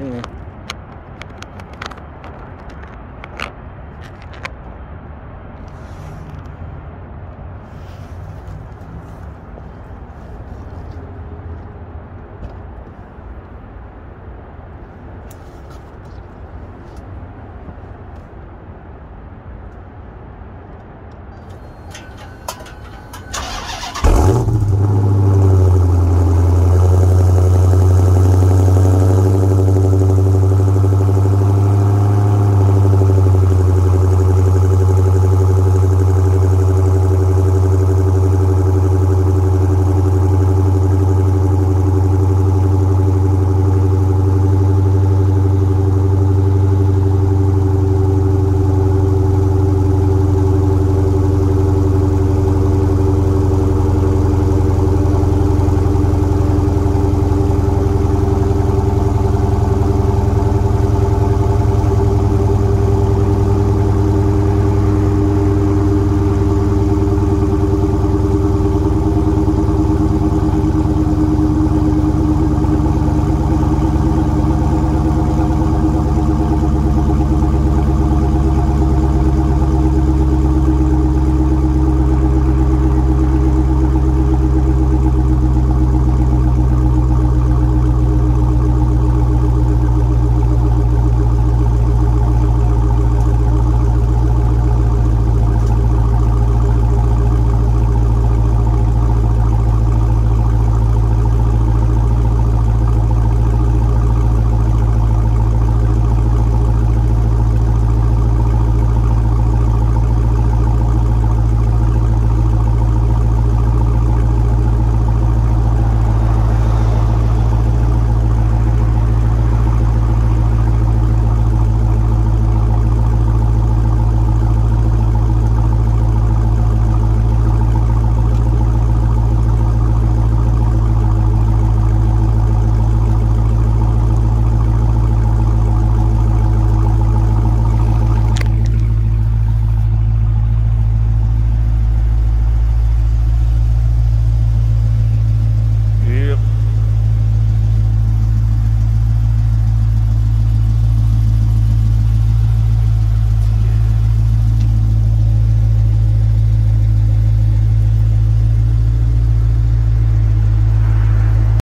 嗯。